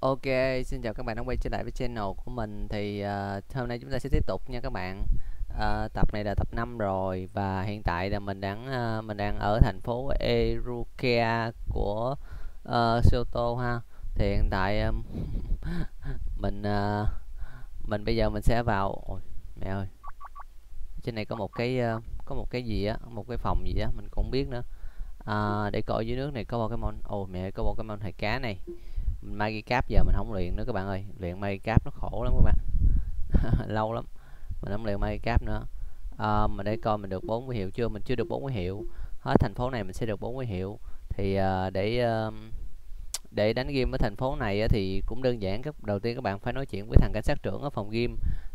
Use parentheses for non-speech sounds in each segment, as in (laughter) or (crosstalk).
Ok, xin chào các bạn đã quay trở lại với channel của mình thì uh, hôm nay chúng ta sẽ tiếp tục nha các bạn. Uh, tập này là tập 5 rồi và hiện tại là mình đang uh, mình đang ở thành phố Erukia của uh, Kyoto ha. Thì hiện tại um, (laughs) mình uh, mình bây giờ mình sẽ vào Ôi, mẹ ơi. Trên này có một cái uh, có một cái gì á, một cái phòng gì á mình cũng không biết nữa. Uh, để coi dưới nước này có Pokemon. Ồ mẹ có Pokemon thầy cá này Magicap giờ mình không luyện nữa các bạn ơi. Luyện Magicap nó khổ lắm các bạn. (laughs) Lâu lắm. Mình không luyện Magicap nữa. À, mình để coi mình được bốn huy hiệu chưa? Mình chưa được bốn huy hiệu. Hết thành phố này mình sẽ được bốn huy hiệu. Thì uh, để uh, để đánh game ở thành phố này thì cũng đơn giản các đầu tiên các bạn phải nói chuyện với thằng cảnh sát trưởng ở phòng game.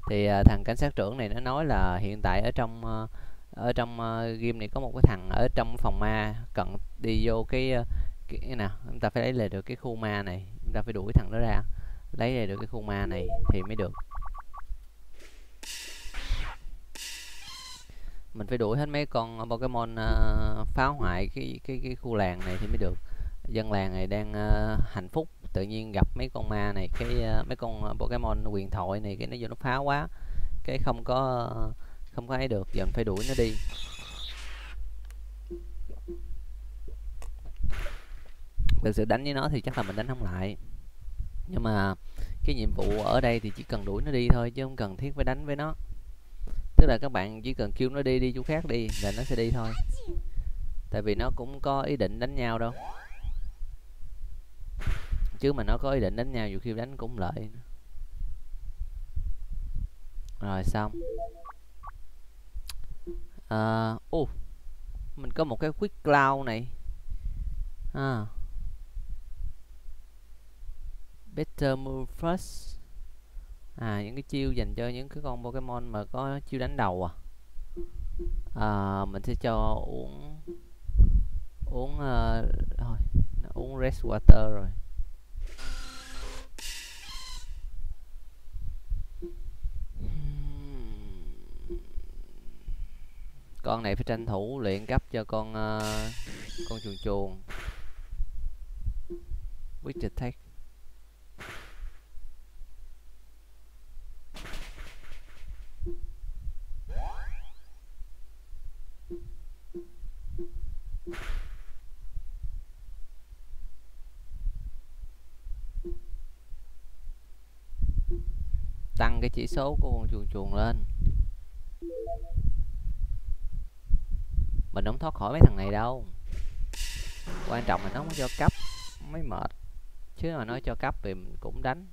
Thì uh, thằng cảnh sát trưởng này nó nói là hiện tại ở trong uh, ở trong uh, game này có một cái thằng ở trong phòng ma cần đi vô cái cái nào? Chúng ta phải lấy lại được cái khu ma này ta phải đuổi thằng đó ra. Lấy ra được cái khu ma này thì mới được. Mình phải đuổi hết mấy con Pokemon à, uh, phá hoại cái cái cái khu làng này thì mới được. Dân làng này đang uh, hạnh phúc tự nhiên gặp mấy con ma này cái uh, mấy con Pokemon quyền thoại này cái nó vô nó phá quá cái không có không có ấy được giờ mình phải đuổi nó đi. Thực sự đánh với nó thì chắc là mình đánh không lại. Nhưng mà cái nhiệm vụ ở đây thì chỉ cần đuổi nó đi thôi chứ không cần thiết phải đánh với nó. Tức là các bạn chỉ cần kêu nó đi đi chỗ khác đi là nó sẽ đi thôi. Tại vì nó cũng có ý định đánh nhau đâu. Chứ mà nó có ý định đánh nhau dù khi đánh cũng lợi. Rồi xong. À, uh, mình có một cái quick cloud này. À, Better Move First. À những cái chiêu dành cho những cái con Pokemon mà có chiêu đánh đầu à, à mình sẽ cho uống uống uh, thôi uống Rest Water rồi. Con này phải tranh thủ luyện cấp cho con uh, con chuồn chuồn Witch Attack tăng cái chỉ số của con chuồn chuồn lên. Mình không thoát khỏi mấy thằng này đâu. Quan trọng là nó không cho cấp mới mệt. Chứ mà nói cho cấp thì cũng đánh.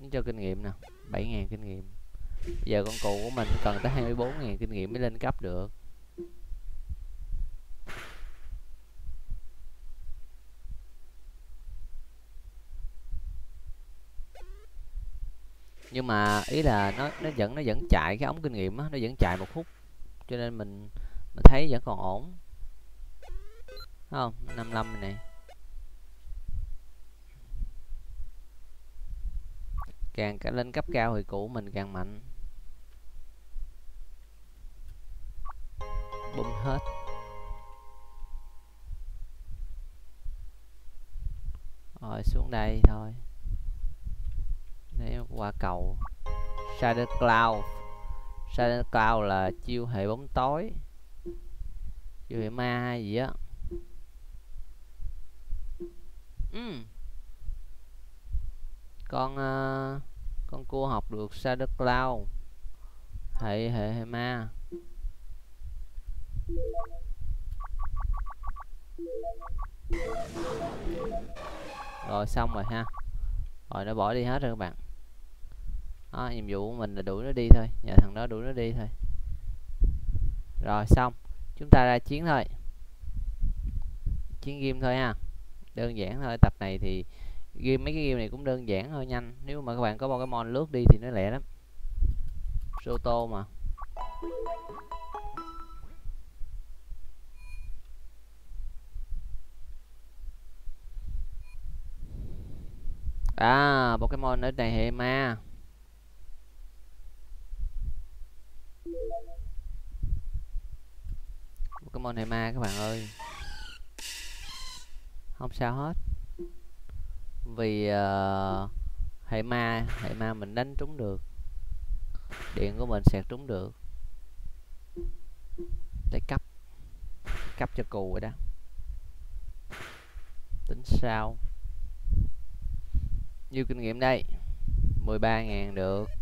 Nó cho kinh nghiệm nè 7.000 kinh nghiệm. Bây giờ con cụ của mình cần tới 24.000 kinh nghiệm mới lên cấp được. Nhưng mà ý là nó nó vẫn nó vẫn chạy cái ống kinh nghiệm á, nó vẫn chạy một phút cho nên mình mình thấy vẫn còn ổn. Không? 55 này càng lên cấp cao thì cũ mình càng mạnh. Bung hết. Rồi, xuống đây thôi để qua cầu Shadow Cloud Shadow Cloud là chiêu hệ bóng tối chiêu hệ ma hay gì á. Uhm. con uh, con cua học được Shadow Cloud hệ hệ hệ ma. Rồi xong rồi ha. Rồi nó bỏ đi hết rồi các bạn đó, nhiệm vụ của mình là đuổi nó đi thôi. Nhờ thằng đó đuổi nó đi thôi. Rồi xong. Chúng ta ra chiến thôi. Chiến game thôi ha. Đơn giản thôi. Tập này thì game mấy cái game này cũng đơn giản thôi nhanh. Nếu mà các bạn có Pokemon lướt đi thì nó lẹ lắm. Soto mà. À Pokemon ở này hệ ma. Pokemon hệ ma các bạn ơi. Không sao hết. Vì uh, hệ ma hệ ma mình đánh trúng được. Điện của mình sẽ trúng được. Để cấp cấp cho cù rồi đó. Tính sao? Nhiêu kinh nghiệm đây. 13.000 được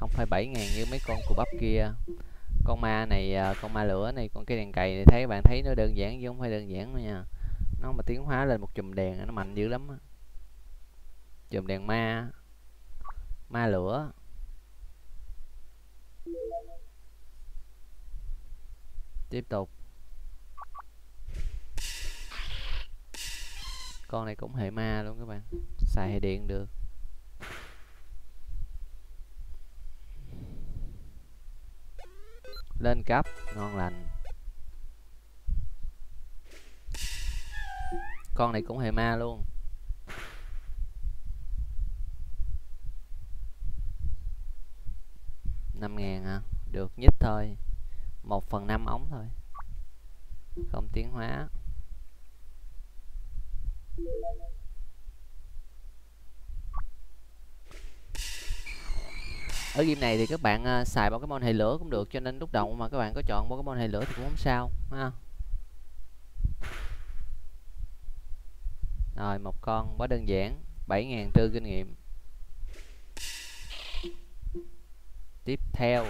không phải 7.000 như mấy con cù bắp kia. Con ma này à, con ma lửa này, con cái đèn cày này, thấy bạn thấy nó đơn giản chứ không phải đơn giản đâu nha. Nó mà tiến hóa lên một chùm đèn nó mạnh dữ lắm chùm đèn ma ma lửa. Tiếp tục. Con này cũng hệ ma luôn các bạn, xài hệ điện được. Lên cấp ngon lành. Con này cũng hệ ma luôn. Năm ngàn hả? Được nhất thôi một phần năm ống thôi. Không tiến hóa. Ở game này thì các bạn uh, xài Pokemon hệ lửa cũng được cho nên lúc đầu mà các bạn có chọn Pokemon hệ lửa thì cũng không sao ha. Rồi một con quá đơn giản 7.000 tư kinh nghiệm. Tiếp theo.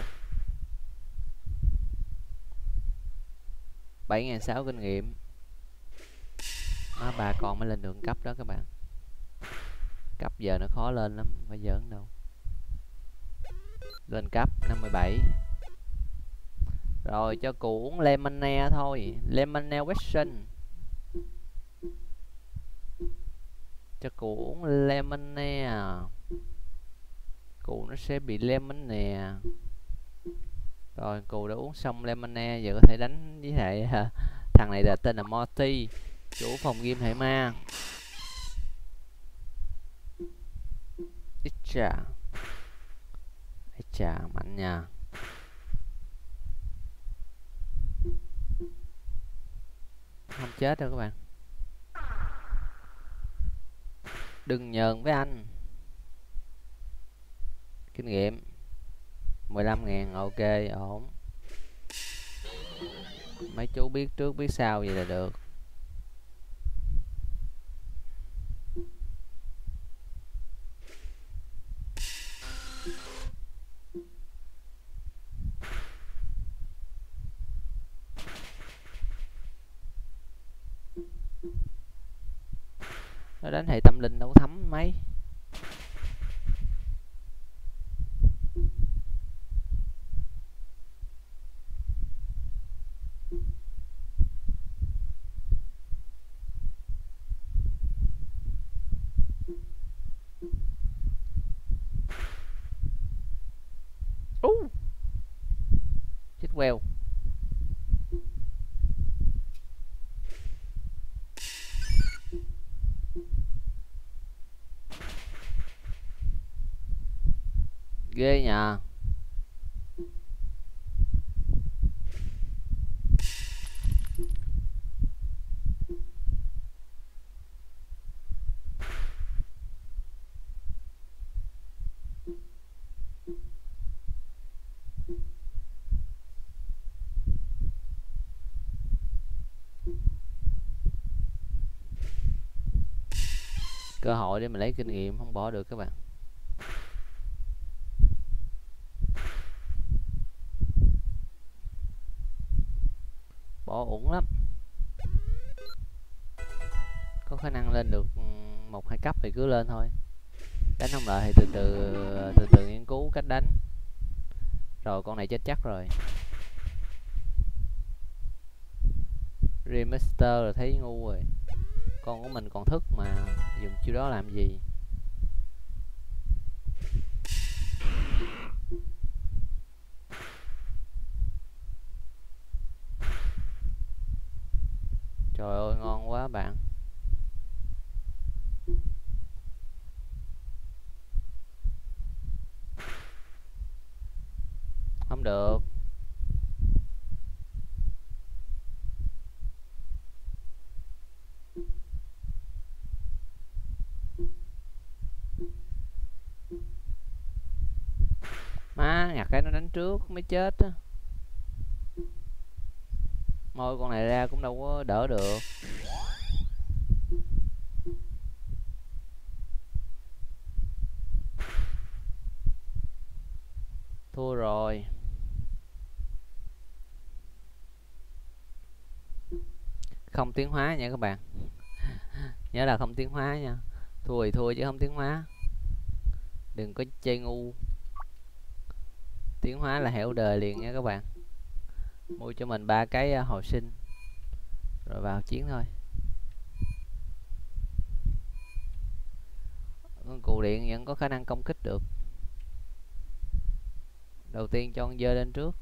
7.600 kinh nghiệm. À, bà còn mới lên đường cấp đó các bạn. Cấp giờ nó khó lên lắm phải giỡn đâu lên cấp 57 rồi cho cụ uống lemonade thôi. Lemonade question cho cụ uống lemonade à. cụ nó sẽ bị lemon à. rồi cụ đã uống xong lemonade, giờ có thể đánh với hệ, (laughs) thằng này là tên là Morty, chủ phòng game hệ ma. Ít cái trà mặn mạnh nha. Không chết đâu các bạn. Đừng nhờn với anh. Kinh nghiệm. 15 ngàn, ok, ổn. Mấy chú biết trước, biết sau vậy là được. Nó đánh hệ tâm linh đâu thấm mấy uh. chết queo ghê nhà cơ hội để mình lấy kinh nghiệm không bỏ được các bạn. Thì cứ lên thôi. Đánh không lại thì từ từ từ từ nghiên cứu cách đánh. Rồi con này chết chắc rồi. Remaster là thấy ngu rồi. Con của mình còn thức mà, dùng chiêu đó làm gì trời ơi ngon quá bạn không được nhặt cái nó đánh trước mới chết á. Môi con này ra cũng đâu có đỡ được. Thua rồi. Không tiến hóa nha các bạn. (laughs) Nhớ là không tiến hóa nha. Thua thì thua chứ không tiến hóa. Đừng có chơi ngu. Tiến hóa là hiểu đời liền nha các bạn. Mua cho mình ba cái à, hồi sinh. Rồi vào chiến thôi. Con cụ điện vẫn có khả năng công kích được. Đầu tiên cho con dơ lên trước.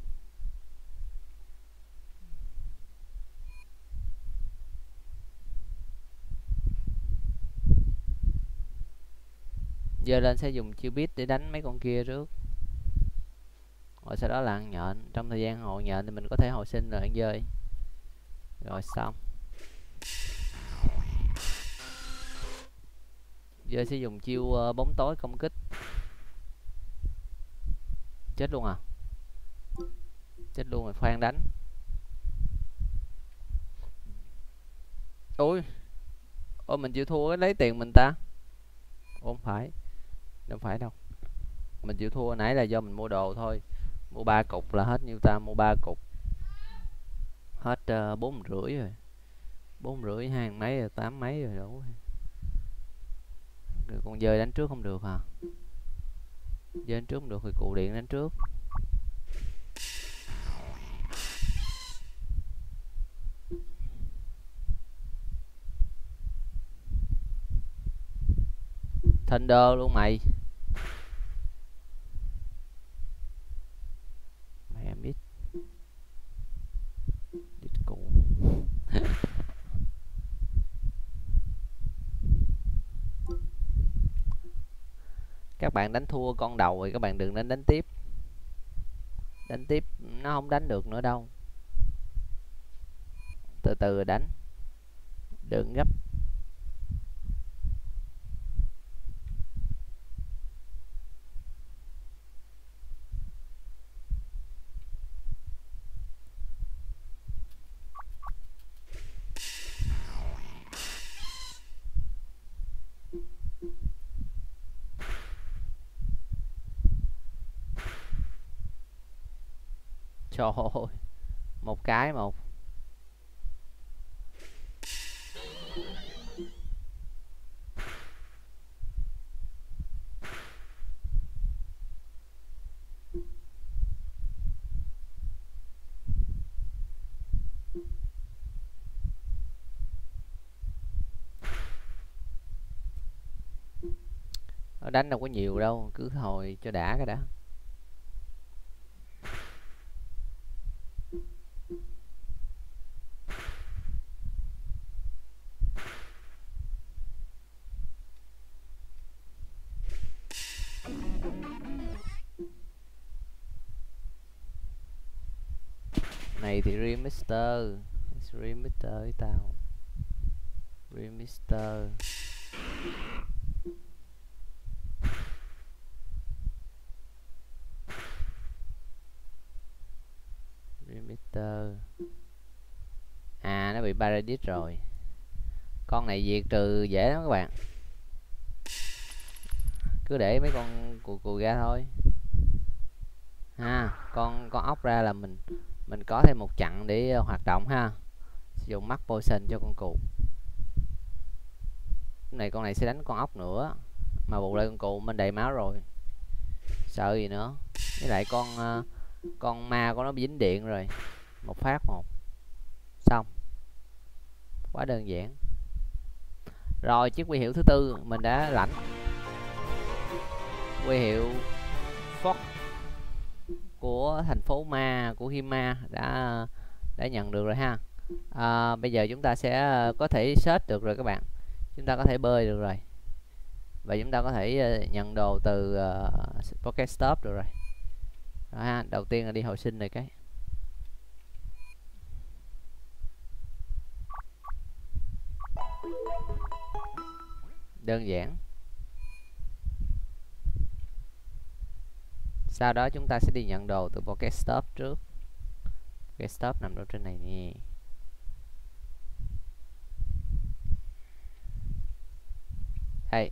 Dơ lên sẽ dùng chiêu biết để đánh mấy con kia trước rồi sau đó là ăn nhện. Trong thời gian hộ nhện thì mình có thể hồi sinh rồi ăn dơi. Rồi xong. Giờ sẽ dùng chiêu uh, bóng tối công kích. Chết luôn à? Chết luôn rồi khoan đánh. Ui ôi mình chịu thua lấy tiền mình ta. Ôi không phải. Không phải đâu. Mình chịu thua nãy là do mình mua đồ thôi mua ba cục là hết nhiêu ta? Mua ba cục. Hết ờ, bốn uh, rưỡi rồi. Bốn rưỡi hai mấy rồi tám mấy rồi đủ rồi. Con dơi đánh trước không được hả? Dơi đánh trước không được thì cụ điện đánh trước. Thunder luôn mày các bạn đánh thua con đầu thì các bạn đừng nên đánh tiếp. Đánh tiếp, nó không đánh được nữa đâu. Từ từ đánh. Đừng gấp. Trời ơi Một cái một. Đánh đâu có nhiều đâu, cứ hồi cho đã cái đã. Remister remister với tao remister remister à nó bị paradise rồi. Con này diệt trừ dễ lắm các bạn. Cứ để mấy con cùi cùi ra thôi. Ha, con con ốc ra là mình mình có thêm một chặng để ờ, hoạt động ha. Sử dụng mắt potion cho con cù này con này sẽ đánh con ốc nữa, mà bù lại con cụ mình đầy máu rồi. Sợ gì nữa. Với lại con ờ, con ma của nó bị dính điện rồi. Một phát một. Xong. Quá đơn giản. Rồi, chiếc quy hiệu thứ tư mình đã lãnh. Quy hiệu Fox của thành phố ma của Hima đã đã nhận được rồi ha. À, bây giờ chúng ta sẽ ờ, có thể search được rồi các bạn. Chúng ta có thể bơi được rồi. Và chúng ta có thể ờ, nhận đồ từ uh, Pocket Stop được rồi. Đó ha đầu tiên là đi hồi sinh này cái. Đơn giản. Sau đó chúng ta sẽ đi nhận đồ từ pocket stop trước. Pocket stop nằm đâu trên này nè. Đây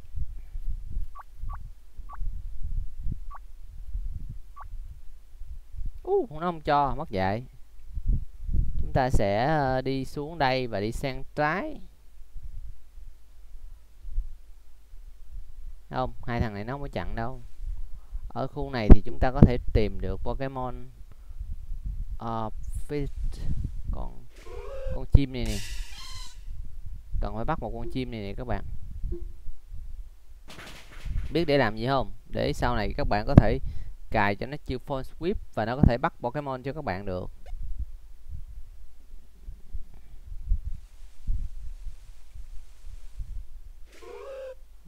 uh, nó không cho mất dạy chúng ta sẽ ờ, đi xuống đây và đi sang trái. Không hai thằng này nó không có chặn đâu ở khu này thì chúng ta có thể tìm được Pokemon ờ, uh, Fit còn con chim này nè. Cần phải bắt một con chim này nè các bạn. Biết để làm gì không? Để sau này các bạn có thể cài cho nó chiêu phone sweep và nó có thể bắt Pokemon cho các bạn được.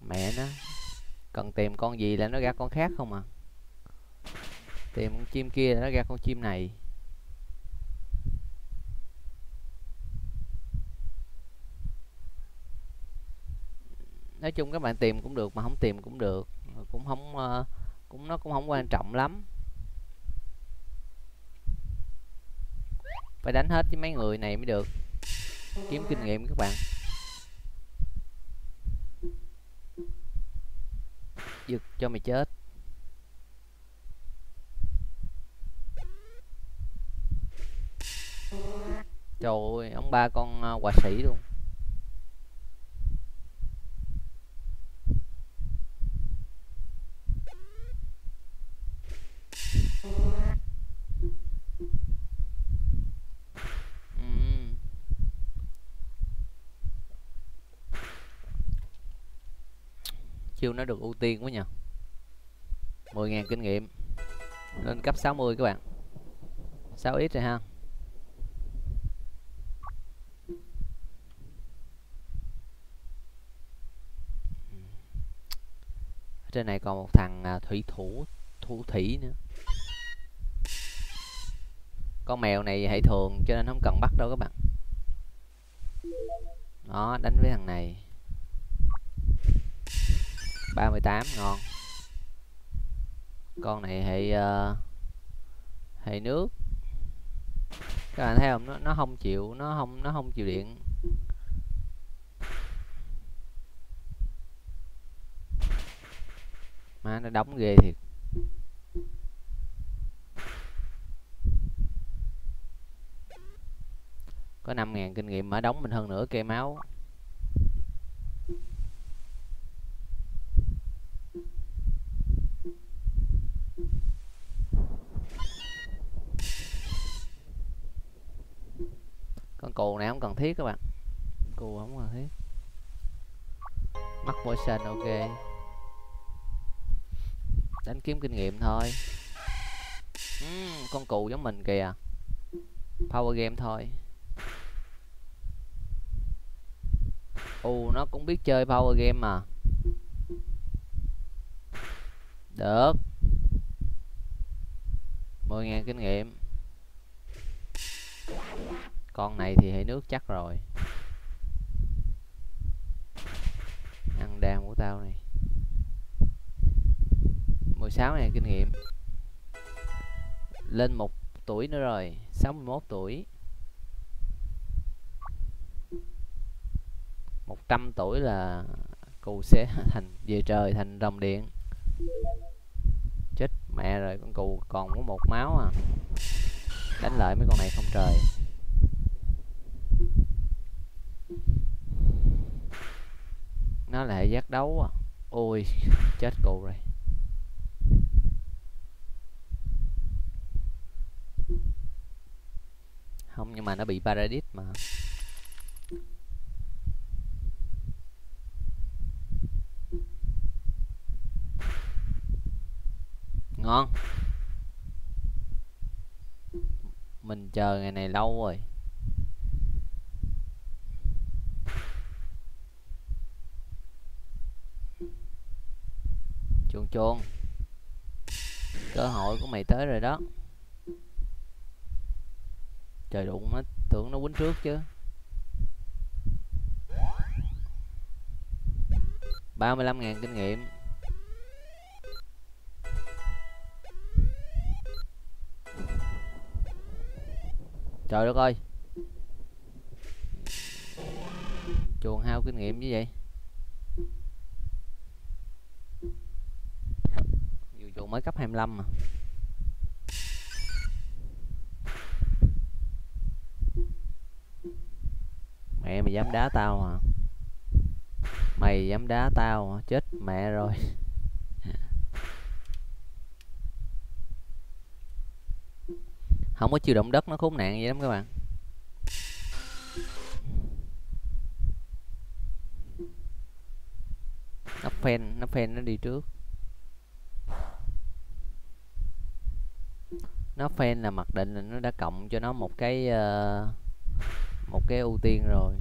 Mẹ nó. Cần tìm con gì là nó ra con khác không à? Tìm con chim kia nó ra con chim này. Nói chung các bạn tìm cũng được mà không tìm cũng được. Cũng không ờ, cũng nó cũng không quan trọng lắm. Phải đánh hết với mấy người này mới được. Kiếm kinh nghiệm các bạn. Giật cho mày chết. Trời ơi ông ba con uh, họa sĩ luôn. Chiêu nó được ưu tiên quá nhỉ 10.000 kinh nghiệm. Lên cấp 60 các bạn. 6x rồi ha. Trên này còn một thằng à, thủy thủ thủ thủy nữa. Con mèo này hệ thường cho nên không cần bắt đâu các bạn. Đó đánh với thằng này. 38 ngon. Con này hệ uh, hệ nước. Các bạn thấy không? Nó nó không chịu nó không nó không chịu điện. Má, nó đóng ghê thiệt. Có 5.000 kinh nghiệm mà đóng mình hơn nữa cây máu. Con cù này không cần thiết các bạn. Cù không cần thiết. Mắt poison, ok đánh kiếm kinh nghiệm thôi. Uhm, con cù giống mình kìa. Power game thôi. Ù nó cũng biết chơi power game mà. Được. 10.000 kinh nghiệm. Con này thì hệ nước chắc rồi. Ăn đam của tao này. 16 ngàn kinh nghiệm. Lên một tuổi nữa rồi 61 tuổi. 100 tuổi là cụ sẽ (laughs) thành, về trời thành rồng điện. Chết mẹ rồi, con cù còn có một máu à. Đánh lại mấy con này không trời. Nó là hệ giác đấu à. Ôi, chết cụ rồi. Không, nhưng mà nó bị paradis mà. Ngon. Mình chờ ngày này lâu rồi. Chuồn chuồn cơ hội của mày tới rồi đó trời đụng á tưởng nó quýnh trước chứ. 35.000 kinh nghiệm. Trời đất ơi. Chuồng hao kinh nghiệm như vậy? Dù chuồng mới cấp 25 mà. Mày dám đá tao hả mày dám đá tao hả chết mẹ rồi. Không có chịu động đất nó khốn nạn vậy lắm các bạn. Nó phen nó phen nó đi trước. Nó phen là mặc định là nó đã cộng cho nó một cái uh, một cái ưu tiên rồi.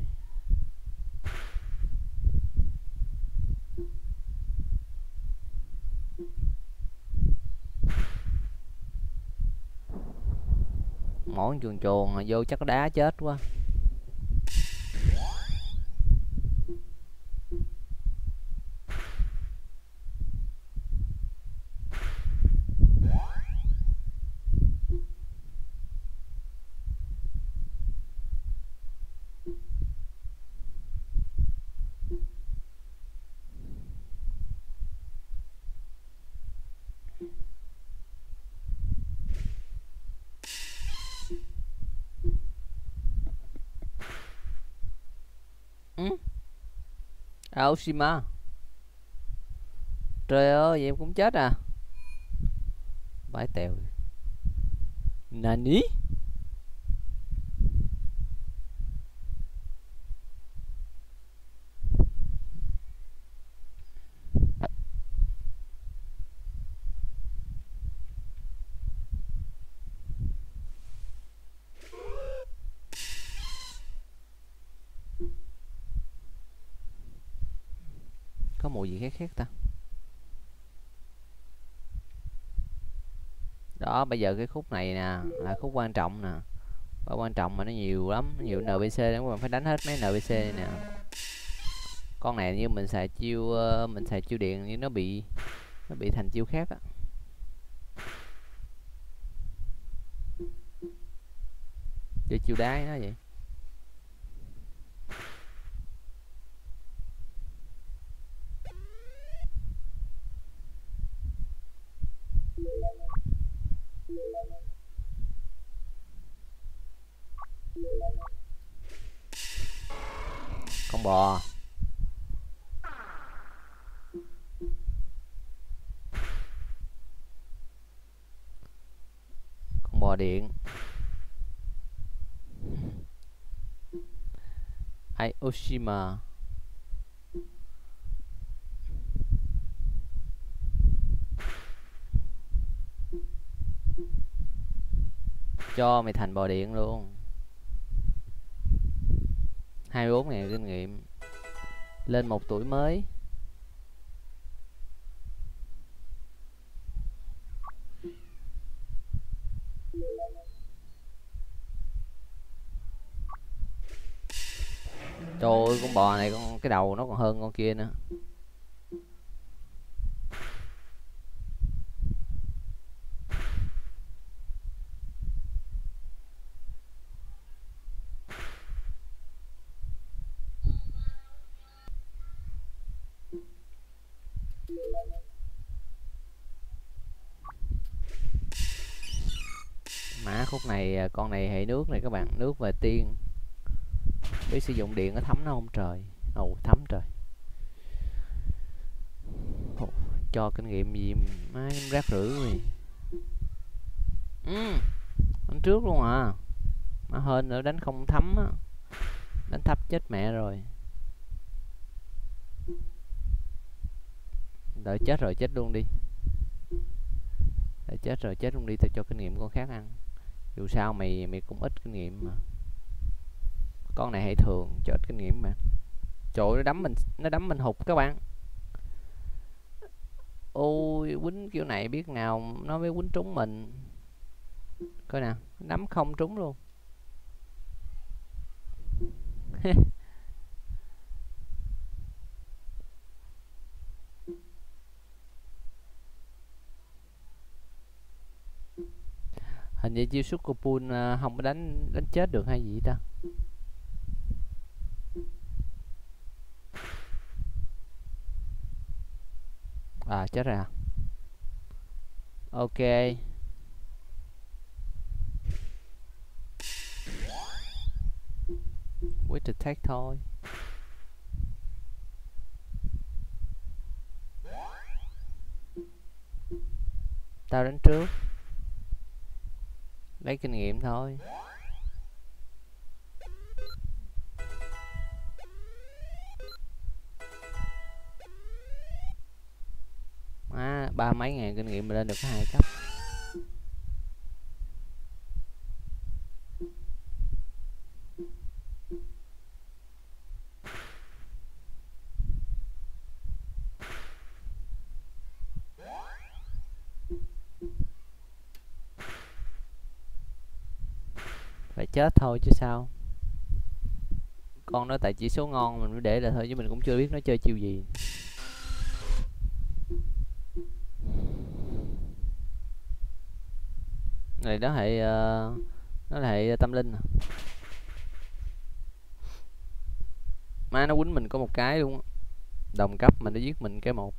Mỗi chuồn chuồn vô chắc đá chết quá. Ờ, Aoshima Trời ơi vậy em cũng chết à? Bãi tèo Nani? Có mùi gì khác khác ta? Đó, bây giờ cái khúc này nè, là khúc quan trọng nè. Và quan trọng mà nó nhiều lắm nhiều npc đó các bạn phải đánh hết mấy npc này nè. Con này như mình xài chiêu ờ, mình xài chiêu điện như nó bị nó bị thành chiêu khác á. Chơi chiêu đá nó vậy con bò con bò điện Oshima. Cho mày thành bò điện luôn. 24 ngàn kinh nghiệm. Lên một tuổi mới Trời ơi con bò này con, cái đầu nó còn hơn con kia nữa. Mã khúc này à, con này hệ nước này các bạn, nước và tiên biết sử dụng điện nó thấm nó không trời. Ồ thấm trời. Oh, cho kinh nghiệm gì má rác rưởi rồi ừ, đánh trước luôn à. Má hên nữa đánh không thấm á. Đánh thấp chết mẹ rồi. Đợi chết rồi chết luôn đi. Đợi chết rồi chết luôn đi tao cho kinh nghiệm con khác ăn. Dù sao mày mày cũng ít kinh nghiệm mà con này hay thường cho ít kinh nghiệm mà. Trời nó đấm mình, nó đấm mình hụt các bạn. Ôi, quýnh kiểu này biết nào nó mới quýnh trúng mình. Coi nè nắm không trúng luôn. (laughs) Hình như chiêu xuất của Pun à, không có đánh đánh chết được hay gì ta? À chết rồi à? Ok. With tech thôi. Tao đánh trước. Lấy kinh nghiệm thôi. Má, ba mấy ngàn kinh nghiệm mà lên được hai cấp. Phải chết thôi chứ sao? Con nó tại chỉ số ngon mình mới để là thôi chứ mình cũng chưa biết nó chơi chiêu gì. Này nó hệ uh, ờ, nó là hệ tâm linh à. Má nó quýnh mình có một cái luôn đồng cấp mà nó giết mình cái một.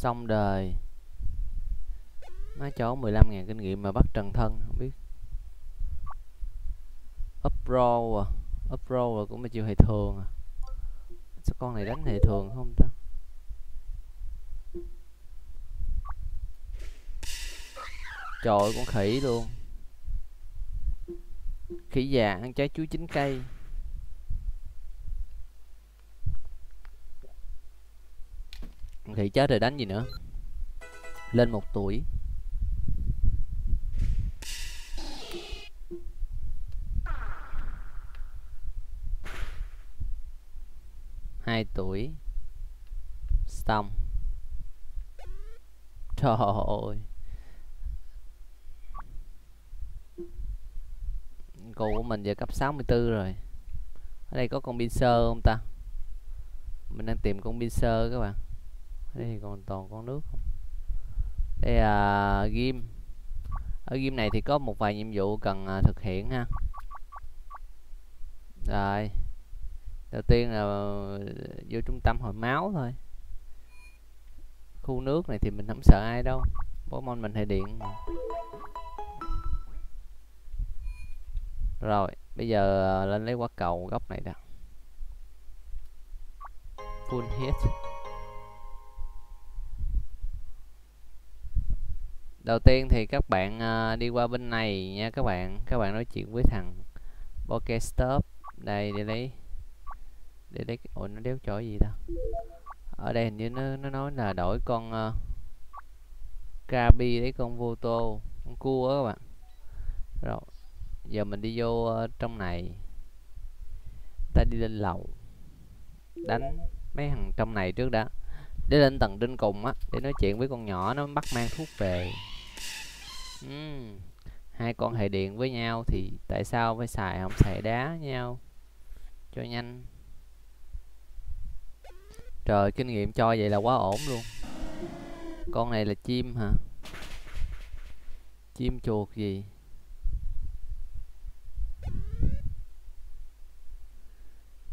Xong đời. Má chó 15.000 kinh nghiệm mà bắt trần thân không biết. Up à up là cũng là chiều hệ thường à. Sao con này đánh hệ thường không ta? Trời ơi, con khỉ luôn. Khỉ già ăn trái chuối chín cây. Thì chết rồi đánh gì nữa? Lên một tuổi. Hai tuổi. Xong. Trời ơi. Cô của mình giờ cấp 64 rồi. Ở đây có con pin sơ không ta? Mình đang tìm con pin sơ các bạn đây thì còn toàn con nước không? Đây là game ở game này thì có một vài nhiệm vụ cần à, thực hiện ha. Rồi. Đầu tiên là vô trung tâm hồi máu thôi. Khu nước này thì mình không sợ ai đâu. Bố môn mình hệ điện rồi, bây giờ à, lên lấy quả cầu góc này đã full hit đầu tiên thì các bạn uh, đi qua bên này nha các bạn. Các bạn nói chuyện với thằng Pokestop đây để lấy để lấy ủa nó đéo chỗ gì ta? Ở đây hình như nó nó nói là đổi con uh, Krabi lấy con vô tô con cua đó các bạn. Rồi giờ mình đi vô uh, trong này. Ta đi lên lầu đánh mấy thằng trong này trước đã để lên tầng trên cùng á, để nói chuyện với con nhỏ, nó bắt mang thuốc về. Uhm. hai con hệ điện với nhau thì tại sao phải xài không? Xài đá nhau cho nhanh. Trời, kinh nghiệm cho vậy là quá ổn luôn. Con này là chim hả? Chim chuột gì?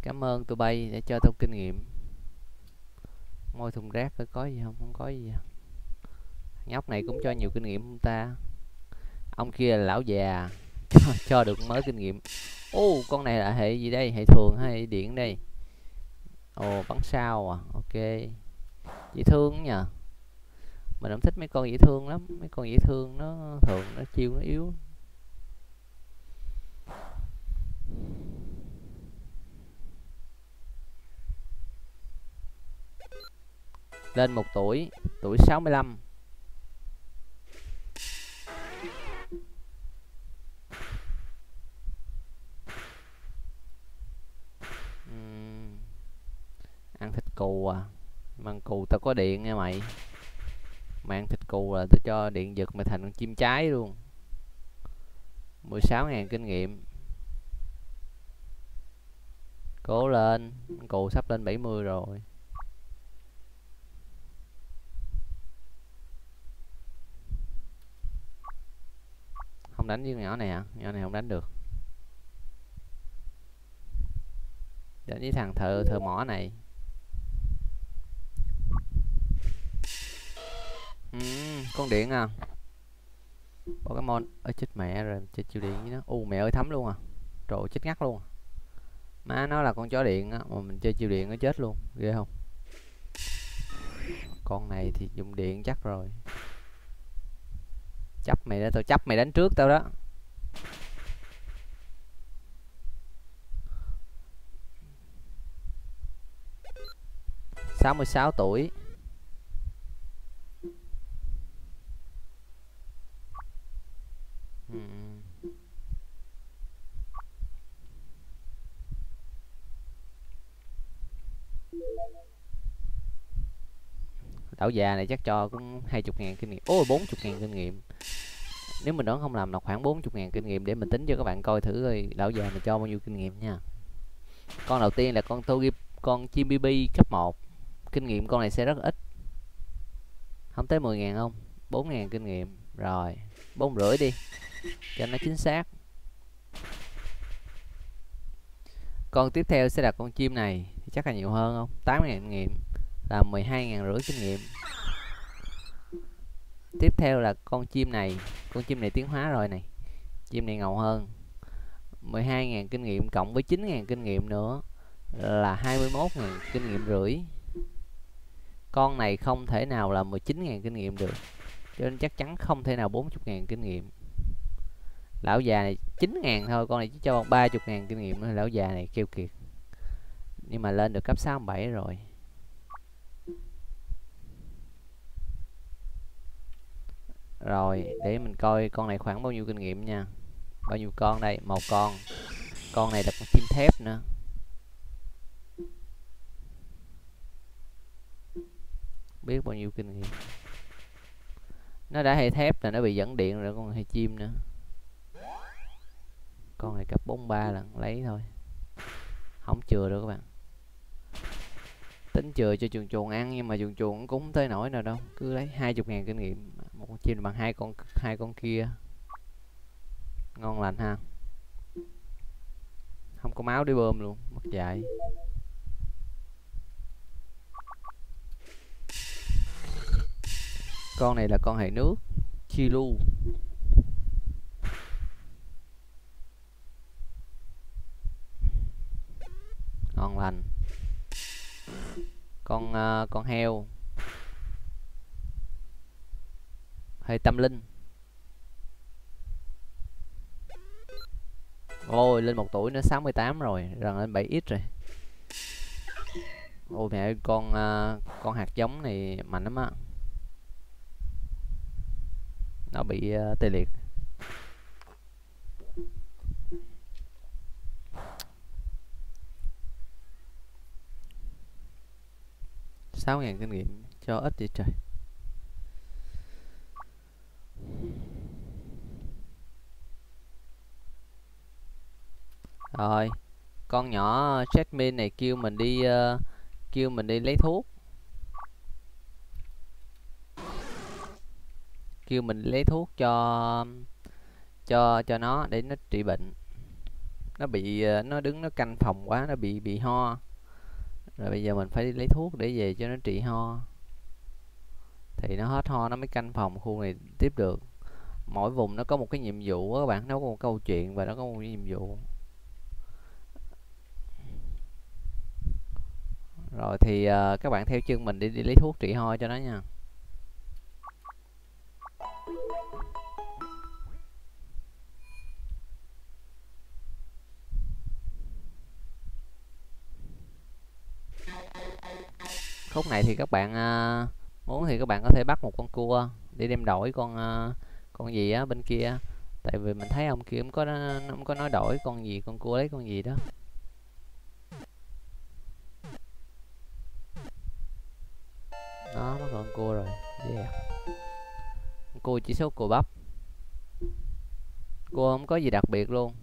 Cảm ơn tụi bay để cho tao kinh nghiệm ngôi thùng rác có có gì không? Không có gì à. nhóc này cũng cho nhiều kinh nghiệm không ta? Ông kia là lão già cho, được mới kinh nghiệm. Ô con này là hệ gì đây? Hệ thường hay điện đây? Ồ bắn sao à? Ok. Dễ thương nhờ. Mình không thích mấy con dễ thương lắm. Mấy con dễ thương nó thường nó chiêu nó yếu. Lên một tuổi tuổi 65 uhm, ăn thịt cù à. Măng cù tao có điện nha mày. Mà ăn thịt cù là tao cho điện giật mày thành con chim trái luôn. 16.000 kinh nghiệm. Cố lên cù sắp lên 70 rồi. Không đánh với con nhỏ này à? Nhỏ này không đánh được. Đánh với thằng thợ thợ mỏ này. Ừ, con điện à. Pokemon ơi chết mẹ rồi chết chịu điện với nó. U mẹ ơi thấm luôn à. Trời chết ngắt luôn à. má nó là con chó điện á mà mình chơi chiêu điện nó chết luôn. Ghê không? Con này thì dùng điện chắc rồi chấp mày đó tao chấp mày đánh trước tao đó. Sáu mươi sáu tuổi. Đảo lão già này chắc cho cũng hai chục ngàn kinh nghiệm. Ôi, bốn chục ngàn kinh nghiệm nếu mình đoán không làm là khoảng bốn chục ngàn kinh nghiệm, để mình tính cho các bạn coi thử rồi lão già mình cho bao nhiêu kinh nghiệm nha. Con đầu tiên là con togi con chim bb cấp 1 kinh nghiệm con này sẽ rất ít. Không tới 10 ngàn không? 4 ngàn kinh nghiệm. Rồi, bốn rưỡi đi, cho nó chính xác. Con tiếp theo sẽ là con chim này, thì chắc là nhiều hơn không? 8 ngàn kinh nghiệm, là 12 ngàn rưỡi kinh nghiệm tiếp theo là con chim này, con chim này tiến hóa rồi này. Chim này ngầu hơn. 12.000 kinh nghiệm cộng với 9.000 kinh nghiệm nữa là 21.000 kinh nghiệm rưỡi. Con này không thể nào là 19.000 kinh nghiệm được, cho nên chắc chắn không thể nào 40.000 kinh nghiệm. Lão già này 9.000 thôi, con này chỉ cho 30 ngàn kinh nghiệm nữa, lão già này kêu kiệt. Nhưng mà lên được cấp 67 rồi. Rồi, để mình coi con này khoảng bao nhiêu kinh nghiệm nha. Bao nhiêu con đây? Một con. Con này là con chim thép nữa. Biết bao nhiêu kinh nghiệm. Nó đã hay thép là nó bị dẫn điện rồi, con hay chim nữa. Con này cấp 43 lần lấy thôi. Không chừa được các bạn. Tính chừa cho chuồng chuồng ăn nhưng mà chuồng chuồng cũng tới nổi nào đâu. Cứ lấy hai chục ngàn kinh nghiệm một con chim bằng hai con hai con kia. Ngon lành ha. Không có máu để bơm luôn mất dạy. Con này là con hệ nước chilu ngon lành. Con uh, con heo. Hay tâm linh. Ôi lên một tuổi nữa 68 rồi gần lên 7 ít rồi. Ôi mẹ con uh, con hạt giống này mạnh lắm á. Nó bị uh, tê liệt. Sáu ngàn kinh nghiệm cho ít vậy trời. Rồi con nhỏ ờ, Jasmine này kêu mình đi uh, kêu mình đi lấy thuốc. Kêu mình lấy thuốc cho cho cho nó để nó trị bệnh. Nó bị ờ, nó đứng nó canh phòng quá nó bị bị ho. Rồi bây giờ mình phải đi lấy thuốc để về cho nó trị ho. Thì nó hết ho nó mới canh phòng khu này tiếp được. Mỗi vùng nó có một cái nhiệm vụ các bạn nó có một câu chuyện và nó có một cái nhiệm vụ. Rồi thì uh, các bạn theo chân mình đi đi lấy thuốc trị ho cho nó nha. Khúc này thì các bạn uh, muốn thì các bạn có thể bắt một con cua để đem đổi con uh, con gì á bên kia. Tại vì mình thấy ông kia không có không có nói đổi con gì con cua lấy con gì đó. Đó nó con cua rồi. Yeah. cua chỉ số cua bắp. Cua không có gì đặc biệt luôn.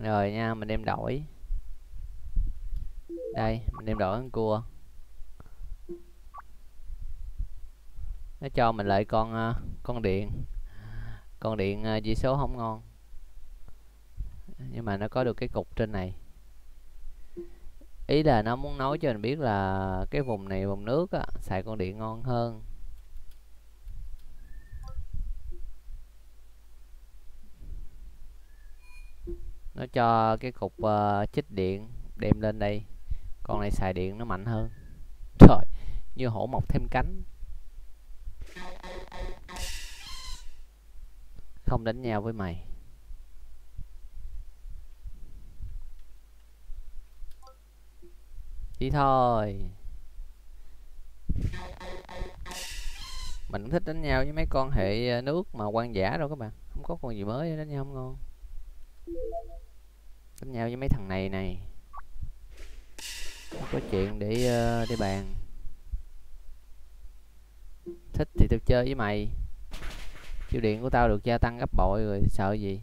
Rồi nha, mình đem đổi. Đây, mình đem đổi con cua. Nó cho mình lại con à, con điện. Con điện à, chỉ số không ngon. Nhưng mà nó có được cái cục trên này ý là nó muốn nói cho mình biết là cái vùng này vùng nước á, xài con điện ngon hơn. Nó cho cái cục uh, chích điện đem lên đây. Con này xài điện nó mạnh hơn. (laughs) Trời như hổ mọc thêm cánh. Không đánh nhau với mày. Chỉ thôi. Mình cũng thích đánh nhau với mấy con hệ ờ, nước mà quan giả đâu các bạn. Không có con gì mới đánh nhau không ngon đánh nhau với mấy thằng này này. Không có chuyện để đi để bàn. Thích thì tao chơi với mày. Chiêu điện của tao được gia tăng gấp bội rồi, sợ gì?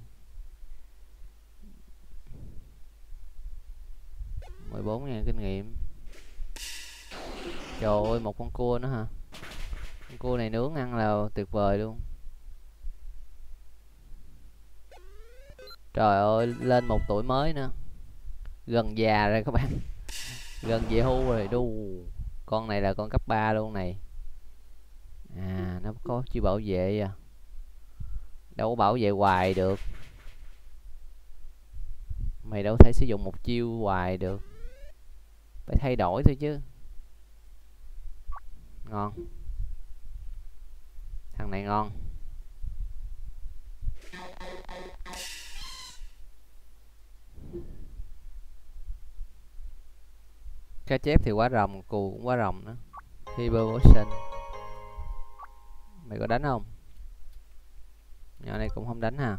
14 ngàn kinh nghiệm. Trời ơi, một con cua nữa hả? Con cua này nướng ăn là tuyệt vời luôn. Trời ơi, lên một tuổi mới nữa. Gần già rồi các bạn. Gần về hưu rồi đu Con này là con cấp 3 luôn này. À nó có chưa bảo vệ à? Đâu có bảo vệ hoài được. Mày đâu thể sử dụng một chiêu hoài được. Phải thay đổi thôi chứ. Ngon. Thằng này ngon. Cá chép thì quá rồng, cù cũng quá rồng nữa. Hyper Ocean Mày có đánh không? Nhỏ này cũng không đánh ha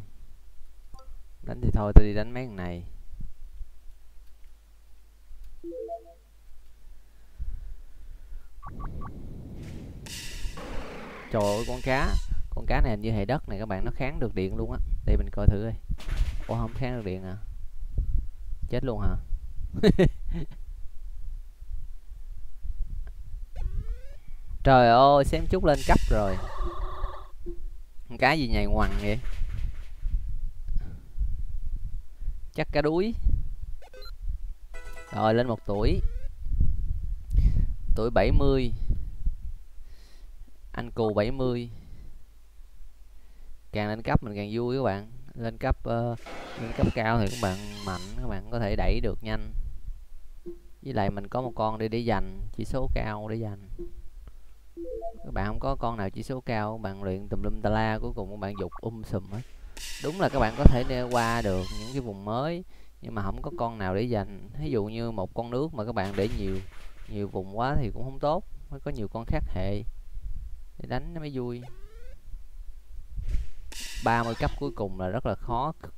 Đánh thì thôi tôi đi đánh mấy thằng này. Trời ơi, con cá. Con cá này hình như hệ đất này các bạn, Nó kháng được điện luôn á. Để mình coi thử coi Ủa, không kháng được điện à? Chết luôn hả? (laughs) Trời ơi xem chút lên cấp rồi. Con cá gì nhầy ngoằn vậy? Chắc cá đuối. Rồi, lên một tuổi. Tuổi 70 anh cù 70 Càng lên cấp mình càng vui các bạn. Lên cấp uh, lên cấp cao thì các bạn mạnh Các bạn có thể đẩy được nhanh. Với lại mình có một con đi để dành Chỉ số cao để dành các bạn không có con nào chỉ số cao bạn luyện tùm lum tà la cuối cùng các bạn dục um sùm hết. Đúng là các bạn có thể qua được những cái vùng mới nhưng mà không có con nào để dành ví dụ như một con nước mà các bạn để nhiều nhiều vùng quá thì cũng không tốt mới có nhiều con khác hệ để đánh nó mới vui. 30 cấp cuối cùng là rất là khó cực,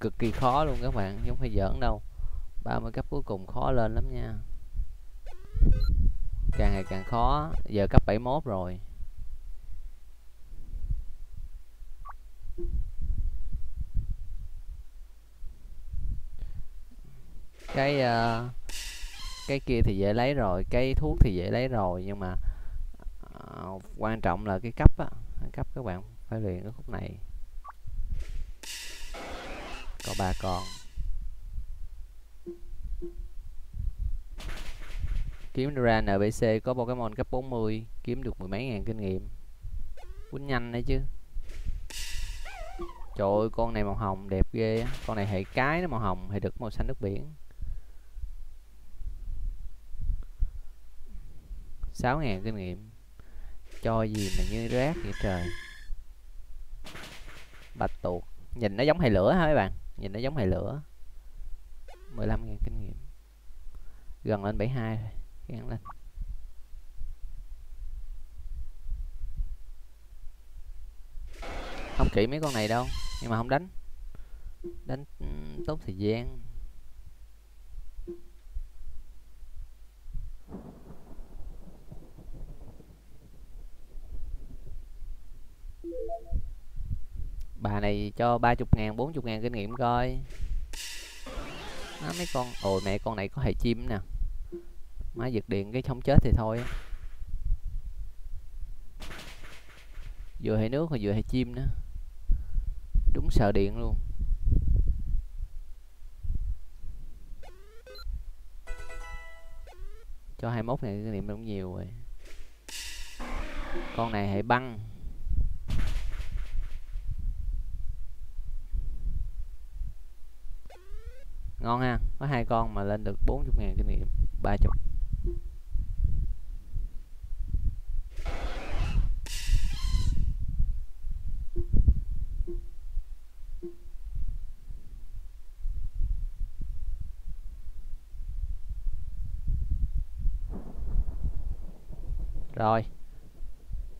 cực kỳ khó luôn các bạn không phải giỡn đâu. 30 cấp cuối cùng khó lên lắm nha. Càng ngày càng khó giờ cấp 71 rồi. Cái uh, cái kia thì dễ lấy rồi cái thuốc thì dễ lấy rồi nhưng mà Ờ, quan trọng là cái cấp á cấp các bạn phải luyện cái khúc này. Có ba con. Kiếm ra NPC có Pokemon cấp 40 kiếm được mười mấy ngàn kinh nghiệm. Quýnh nhanh đấy chứ. Trời ơi, con này màu hồng, đẹp ghê á. Con này hệ cái nó màu hồng, hệ đực màu xanh nước biển. 6 ngàn kinh nghiệm cho gì mà như rác vậy trời. Bạch tuộc. Nhìn nó giống hay lửa ha mấy bạn. Nhìn nó giống hay lửa. 15 ngàn kinh nghiệm. Gần lên 72 rồi. Gắn lên. Không kỹ mấy con này đâu, nhưng mà không đánh. Đánh ừ, tốt thời gian. Bà này cho ba chục ngàn, bốn chục ngàn kinh nghiệm coi. Nó mấy con, ôi mẹ, con này có hệ chim nè. Má giật điện cái không chết thì thôi. Vừa hệ nước mà vừa hệ chim nữa. Đúng sợ điện luôn. Cho 21 ngàn kinh nghiệm cũng nhiều rồi. Con này hệ băng. Ngon ha có hai con mà lên được 40 ngàn kinh nghiệm 30 rồi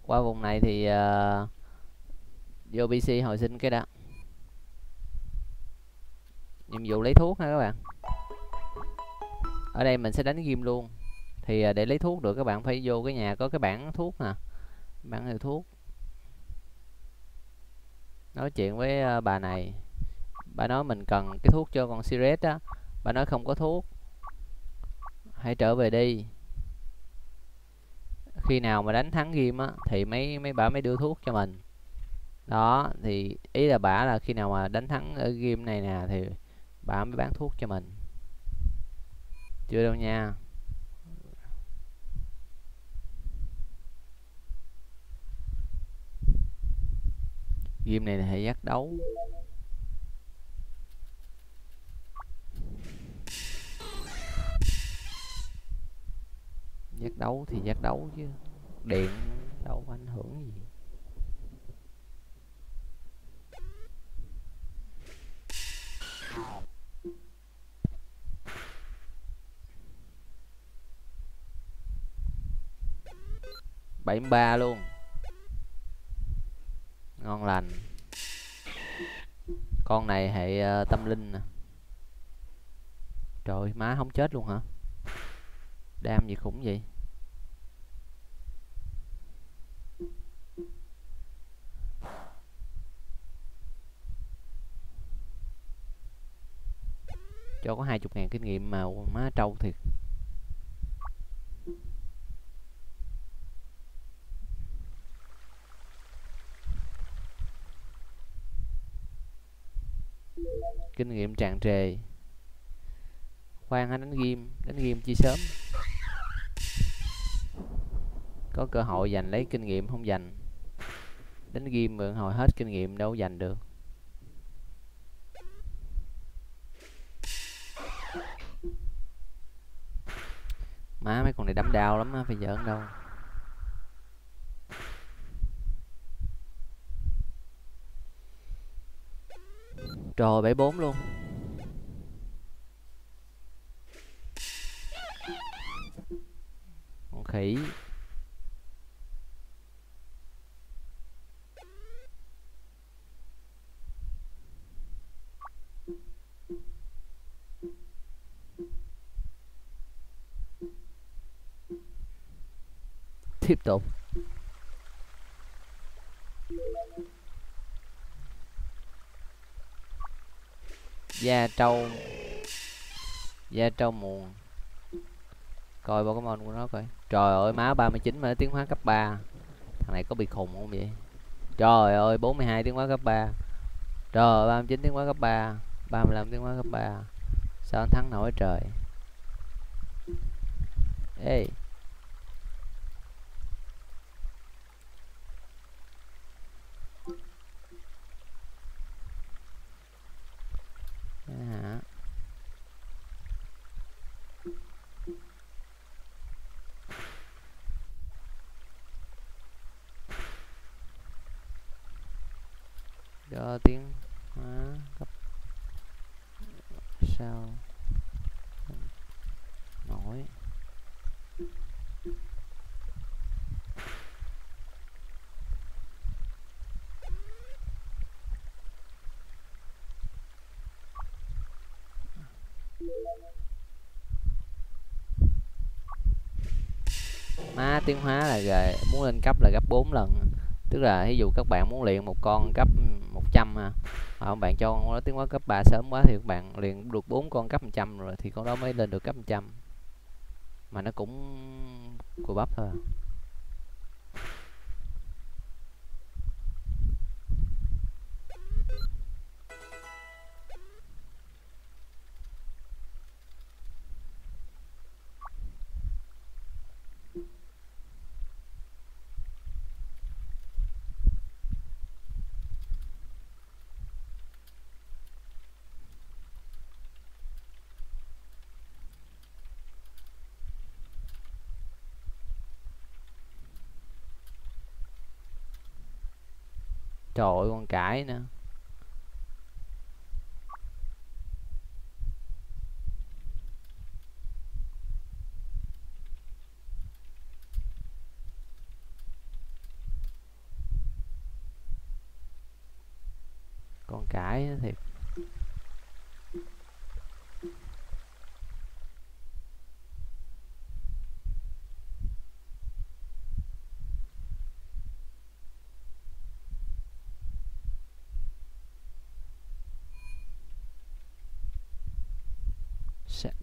qua vùng này thì uh, vô PC hồi sinh cái đó nhiệm vụ lấy thuốc ha các bạn? Ở đây mình sẽ đánh ghim luôn. Thì à, để lấy thuốc được các bạn phải vô cái nhà có cái bảng thuốc nè. Bảng hiệu thuốc. Nói chuyện với à, bà này. Bà nói mình cần cái thuốc cho con Siret á. Bà nói không có thuốc. Hãy trở về đi. Khi nào mà đánh thắng game á, thì mấy mấy bà mới đưa thuốc cho mình. Đó, thì ý là bà là khi nào mà đánh thắng ở game này nè, thì bà mới bán thuốc cho mình. Chưa đâu nha. Game này là hệ giác đấu. Giác đấu thì giác đấu chứ. Điện đâu có ảnh hưởng gì? Bảy ba luôn. Ngon lành. Con này hệ uh, tâm linh nè. Trời má không chết luôn hả? Đam gì khủng vậy? Cho có hai chục ngàn kinh nghiệm mà má trâu thiệt. Kinh nghiệm tràn trề. Khoan hãy đánh ghim đánh ghim chi sớm. Có cơ hội giành lấy kinh nghiệm không giành. Đánh ghim mượn hồi hết kinh nghiệm đâu giành được. Má, mấy con này đấm đau lắm á, phải giỡn đâu. Trời 74 luôn. Con khỉ. Tiếp tục. Da trâu. Da trâu muồn coi Pokemon của nó coi. Trời ơi, má 39 mà nó tiến hóa cấp 3 thằng này có bị khùng không vậy? Trời ơi 42 tiến hóa cấp 3 trời ơi 39 tiến hóa cấp 3 35 tiến hóa cấp 3 sao anh thắng nổi trời? Ê hả cho tiếng hóa cấp sao nổi má tiến hóa là gề muốn lên cấp là gấp 4 lần. Tức là ví dụ các bạn muốn luyện một con cấp 100 ha à, mà các bạn cho con nó tiến hóa cấp 3 sớm quá thì các bạn liền được bốn con cấp 100 rồi thì con đó mới lên được cấp 100 mà nó cũng của bắp thôi à trời ơi con cãi nữa con cải thiệt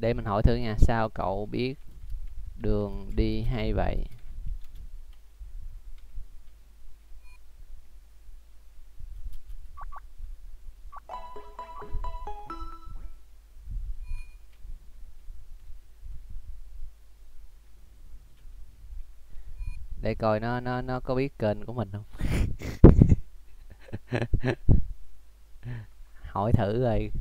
để mình hỏi thử nha, sao cậu biết đường đi hay vậy? Để coi nó nó nó có biết kênh của mình không? (laughs) Hỏi thử rồi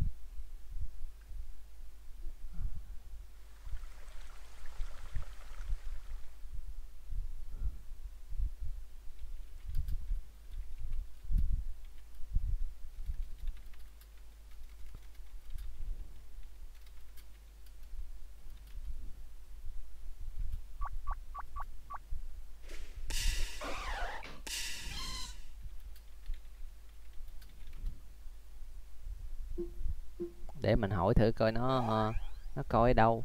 mình hỏi thử coi nó ờ, nó coi ở đâu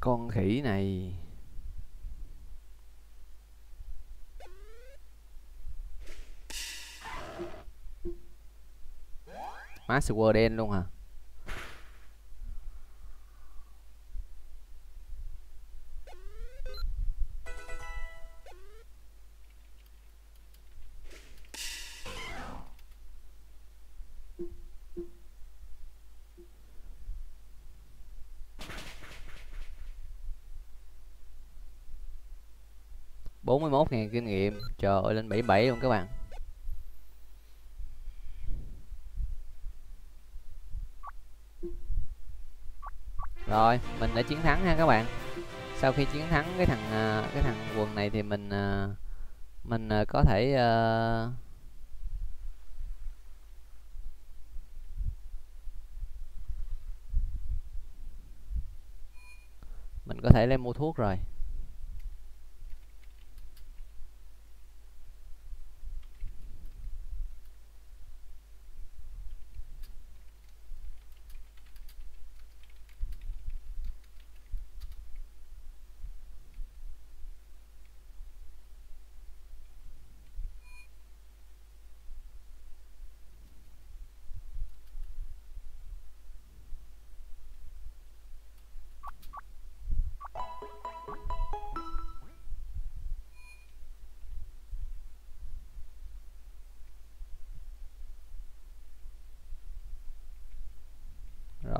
con khỉ này Master đen luôn hả à? 000 kinh nghiệm. Trời ơi, lên 77 luôn các bạn. Rồi, mình đã chiến thắng ha các bạn. Sau khi chiến thắng cái thằng à, cái thằng quần này thì mình à, à, mình có thể uh... mình có thể lên mua thuốc rồi.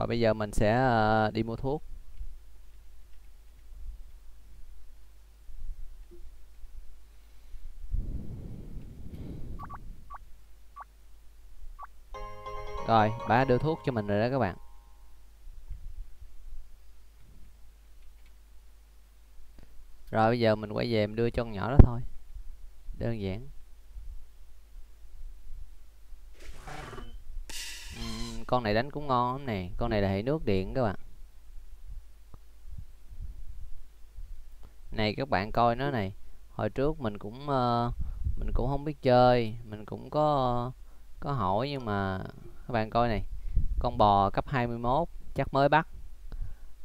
Bây giờ mình sẽ ờ, đi mua thuốc. Rồi bà đưa thuốc cho mình rồi đó các bạn. Rồi, bây giờ mình quay về mình đưa cho con nhỏ đó thôi. Đơn giản. Con này đánh cũng ngon lắm nè con này là hệ nước điện các bạn. Này các bạn coi nó này hồi trước mình cũng uh, mình cũng không biết chơi mình cũng có có hỏi nhưng mà các bạn coi này con bò cấp 21 chắc mới bắt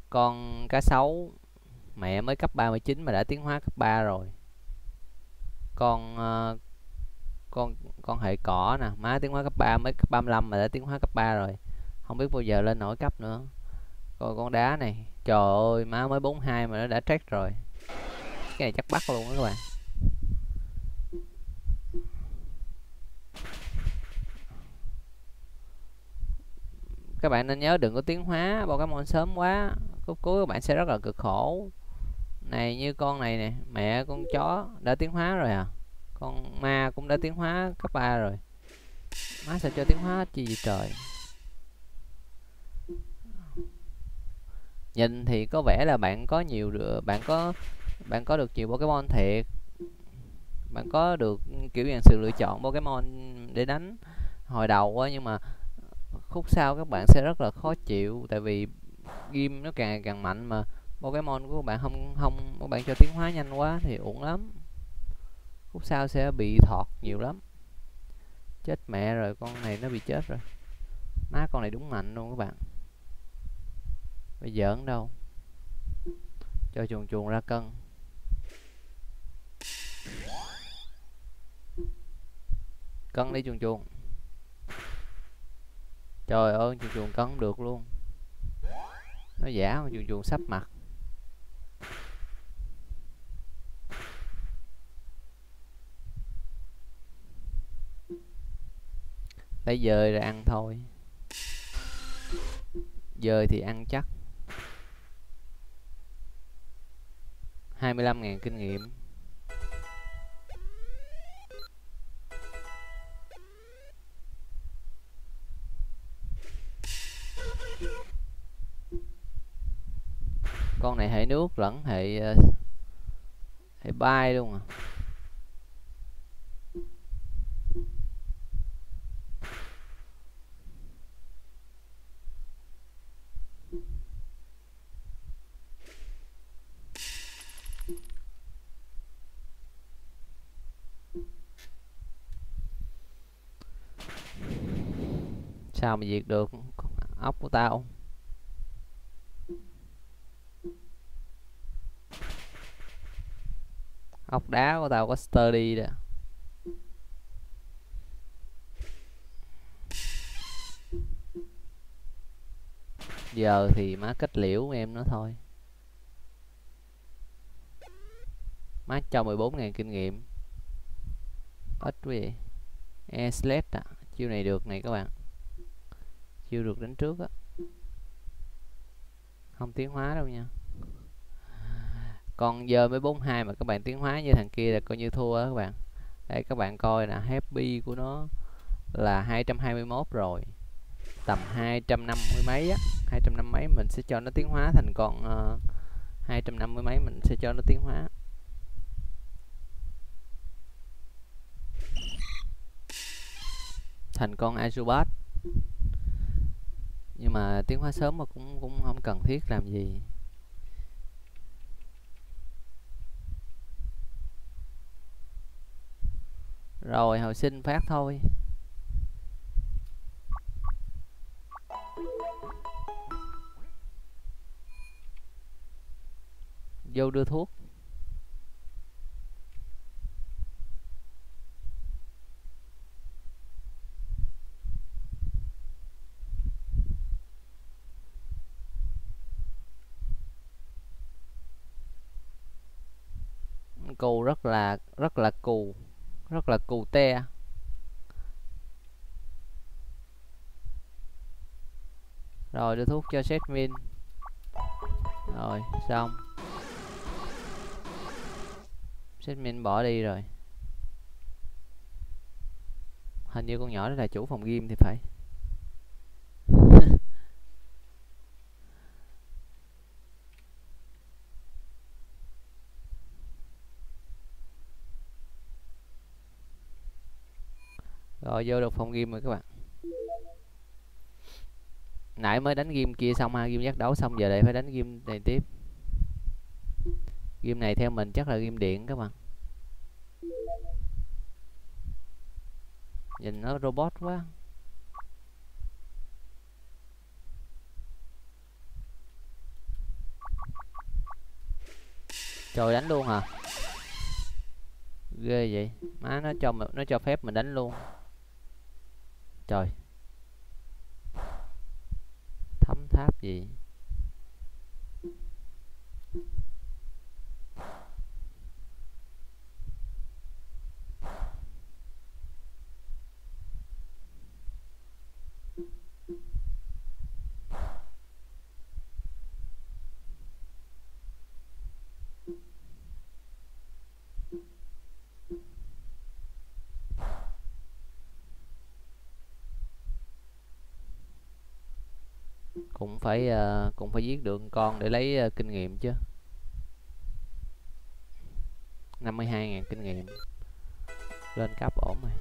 con cá sấu mẹ mới cấp 39 mà đã tiến hóa cấp 3 rồi con uh, con con hệ cỏ nè, má tiến hóa cấp 3 mới cấp 35 mà đã tiến hóa cấp 3 rồi. Không biết bao giờ lên nổi cấp nữa. Coi con đá này, trời ơi, má mới 42 mà nó đã trách rồi. Cái này chắc bắt luôn đó các bạn. Các bạn nên nhớ đừng có tiến hóa Pokemon sớm quá. Cuối cuối các bạn sẽ rất là cực khổ. Này như con này nè, mẹ con chó đã tiến hóa rồi à con ma cũng đã tiến hóa cấp 3 rồi. Má sẽ cho tiến hóa chi gì trời? Nhìn thì có vẻ là bạn có nhiều bạn có bạn có được nhiều Pokemon thiệt. Bạn có được, kiểu dạng sự lựa chọn Pokemon để đánh hồi đầu á, nhưng mà khúc sau các bạn sẽ rất là khó chịu, tại vì game nó càng càng mạnh mà. Pokemon của bạn không không các bạn cho tiến hóa nhanh quá thì uổng lắm khúc sau sẽ bị thọt nhiều lắm. Chết mẹ rồi, con này nó bị chết rồi. Má con này đúng mạnh luôn các bạn. Bây giỡn đâu? Cho chuồn chuồn ra cân. Cân đi chuồn chuồn trời ơi chuồn chuồn cân được luôn. Nó giả chuồng chuồn chuồn sắp mặt. Lấy dơi ra ăn thôi. Dơi thì ăn chắc. 25.000 kinh nghiệm. Con này hệ nước lẫn hệ ờ, hệ bay luôn à. Nào mà diệt được? Ốc của tao. Ốc đá của tao có sturdy đó. Giờ thì má kết liễu em nó thôi. Má cho 14.000 kinh nghiệm. Ít quá vậy. E sled à. Chiêu này được này các bạn chưa được đánh trước á. Không tiến hóa đâu nha. Còn giờ mới 42 mà các bạn tiến hóa như thằng kia là coi như thua á các bạn. Đây các bạn coi là happy của nó là 221 rồi. Tầm 250 mấy á 250 mấy mình sẽ cho nó tiến hóa thành con ờ, uh, 250 mấy mình sẽ cho nó tiến hóa. Thành con Azubat nhưng mà tiến hóa sớm mà cũng cũng không cần thiết làm gì. Rồi, hồi sinh phát thôi. Vô đưa thuốc cù rất là rất là cù, rất là cù te. Rồi, đưa thuốc cho Setmin rồi, xong. Setmin bỏ đi rồi. Hình như con nhỏ đó là chủ phòng game thì phải. Rồi vô được phòng game rồi các bạn. Nãy mới đánh game kia xong ha game giác đấu xong, giờ lại phải đánh game này tiếp. Game này theo mình chắc là game điện các bạn. Nhìn nó robot quá. Trời đánh luôn hả? Ghê vậy. Má nó cho nó cho phép mình đánh luôn trời. Thấm tháp gì? Cũng phải uh, cũng phải giết được con để lấy uh, kinh nghiệm chứ. 52.000 kinh nghiệm. Lên cấp ổn rồi.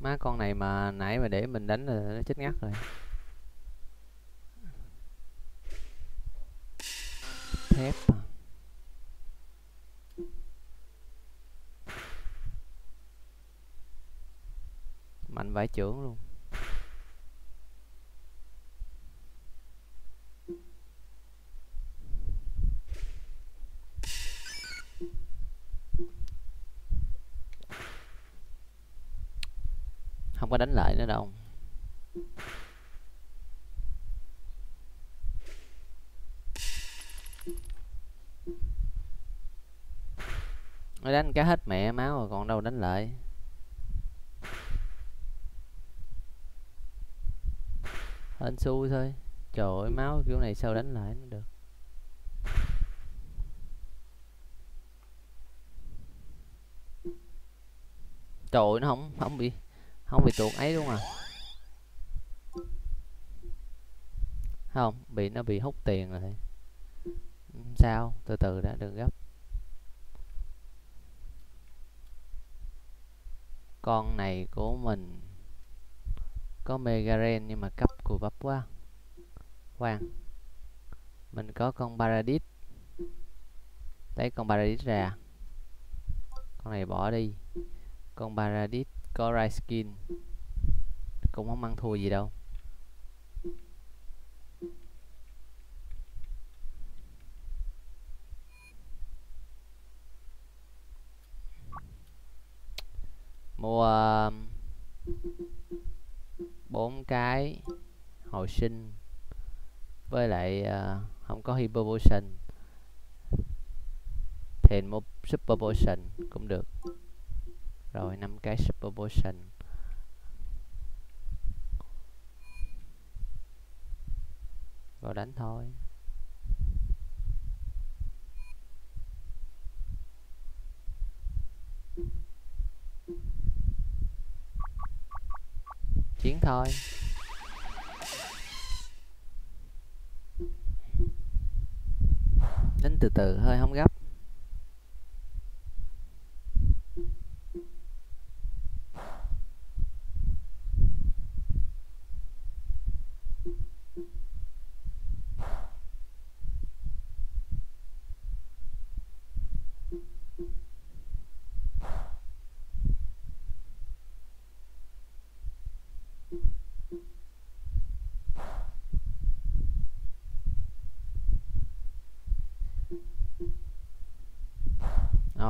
Má con này mà nãy mà để mình đánh là nó chết ngắt rồi. Vải trưởng luôn. Không có đánh lại nữa đâu. Nó đánh cá hết mẹ, máu rồi còn đâu đánh lại. Anh su thôi. Trời ơi máu kiểu này sao đánh lại nó được? Trời ơi, nó không không bị không bị tuột ấy luôn à. Không bị nó bị hút tiền rồi. Sao từ từ đã đừng gấp. Con này của mình có Megaren nhưng mà cấp của bắp quá. Khoan, mình có con Paradis. Lấy con Paradis ra. Con này bỏ đi. Con Paradis có Rai Skin. Cũng không ăn thua gì đâu. Mua um, bốn cái hồi sinh với lại uh, không có hyper potion thì một super potion cũng được. Rồi năm cái super potion vào đánh thôi. Chiến thôi. Đến từ từ hơi không gấp.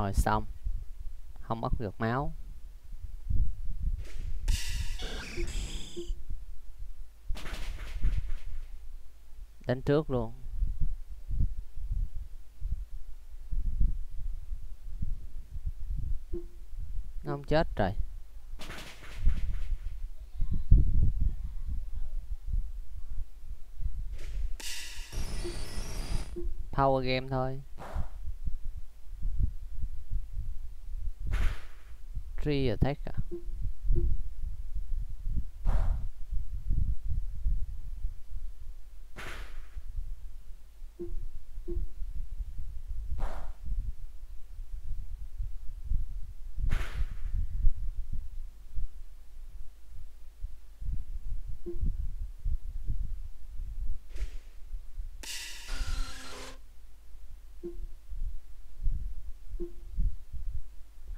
Rồi, xong. Không mất được máu. Đánh trước luôn. Nó không chết rồi power game thôi. tree attack à, à?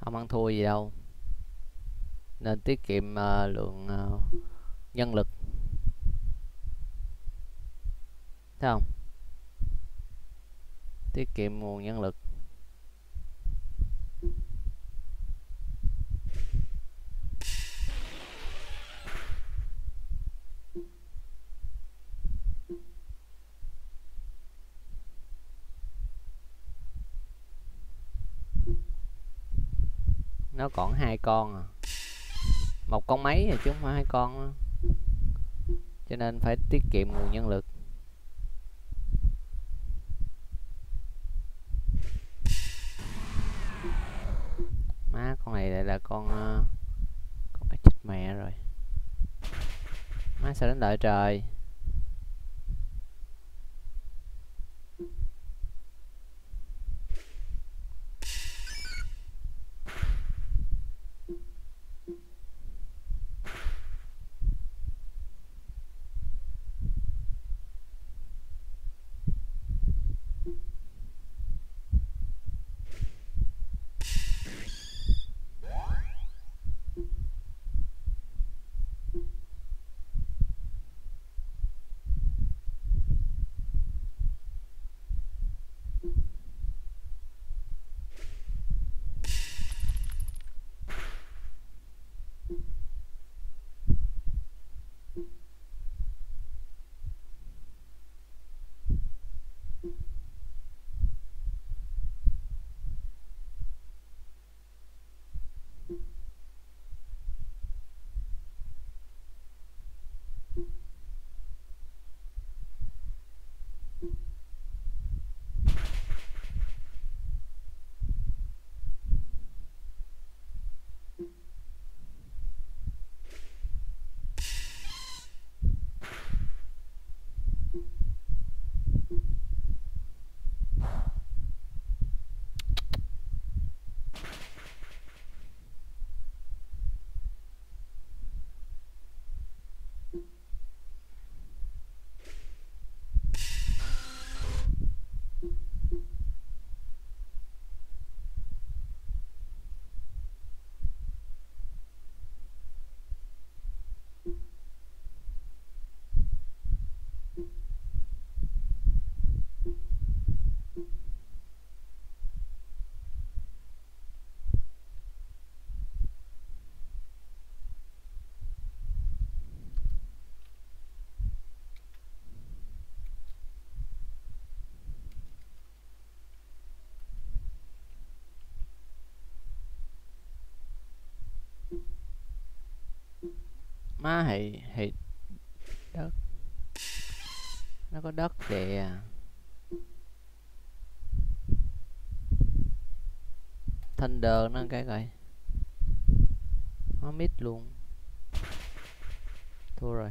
Không ăn thua gì đâu nên tiết kiệm uh, lượng uh, nhân lực. Thấy không? Tiết kiệm nguồn nhân lực. Nó còn hai con à một con máy chứ không phải hai con cho nên phải tiết kiệm nguồn nhân lực. Má, con này lại là con ờ, con chết mẹ rồi. Má sao đến đợi trời? Má thì thì đất. Nó có đất kìa. Thunder nó cái coi. Nó mít luôn. Thua rồi.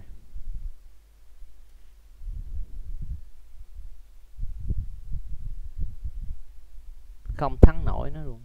Không thắng nổi nó luôn.